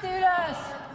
students.